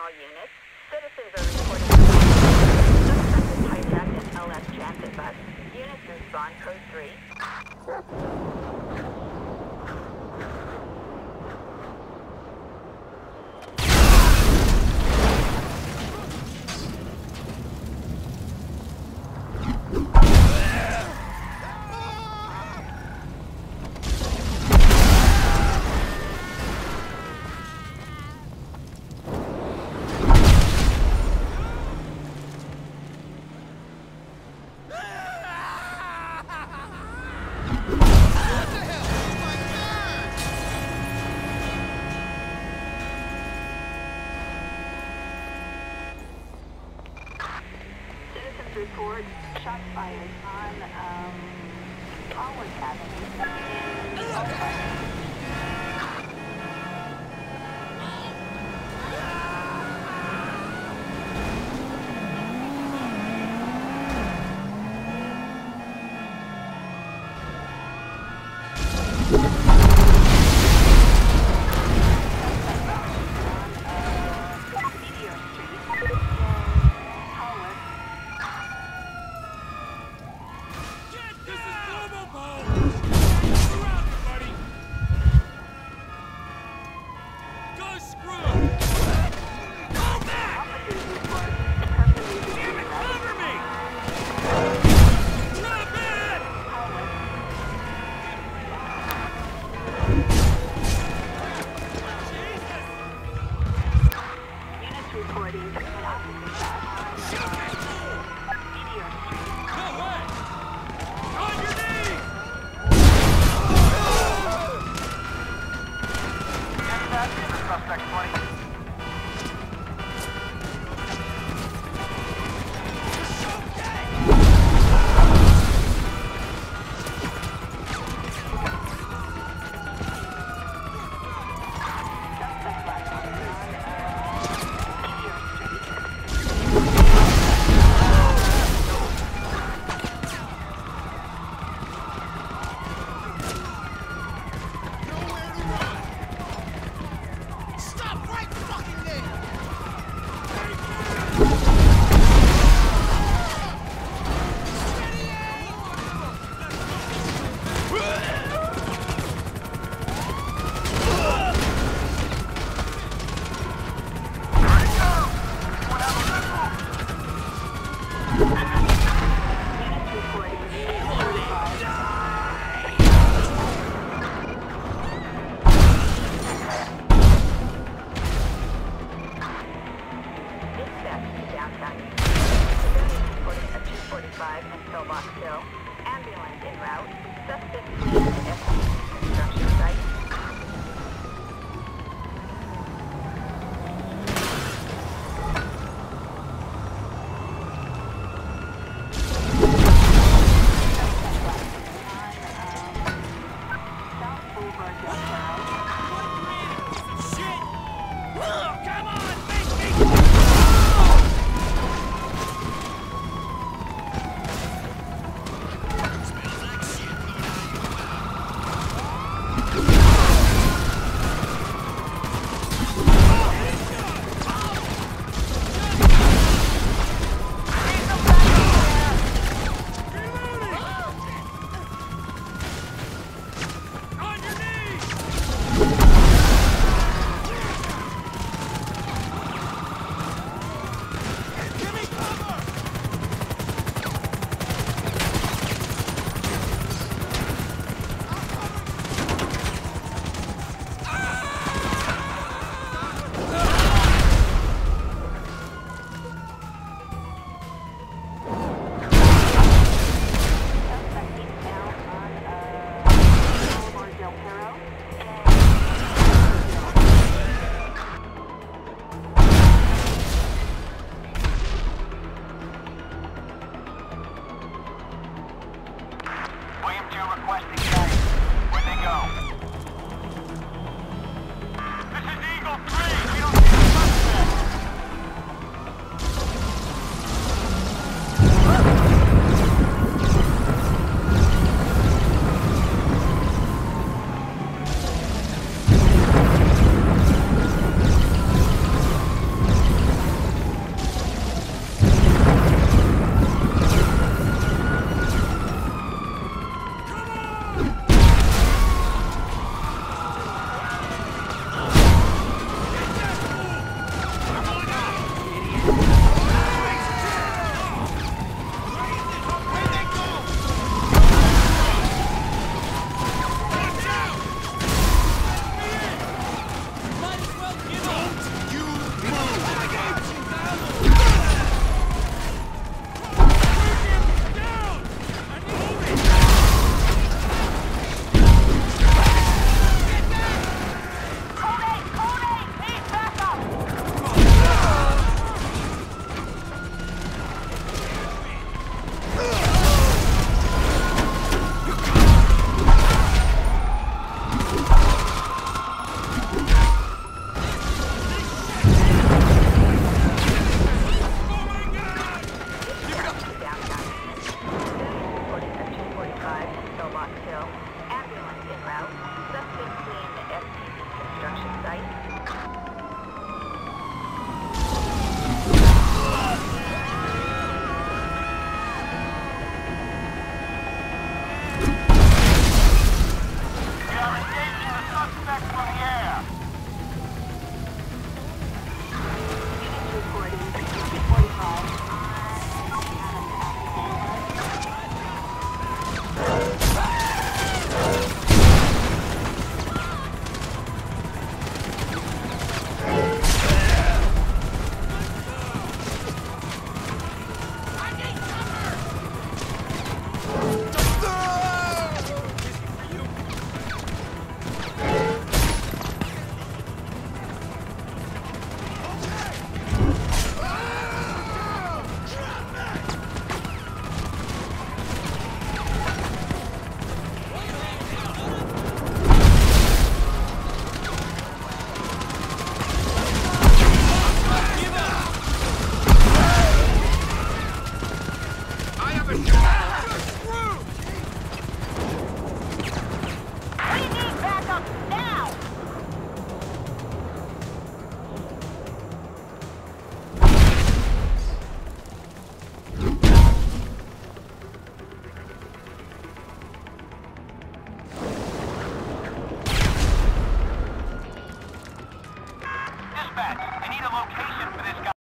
all units. Citizens are reporting suspected hijacked an LS transit bus. Units respond code 3. record shots fired on um, Collins Avenue. Requesting guidance. Where'd they go? This is Eagle 3!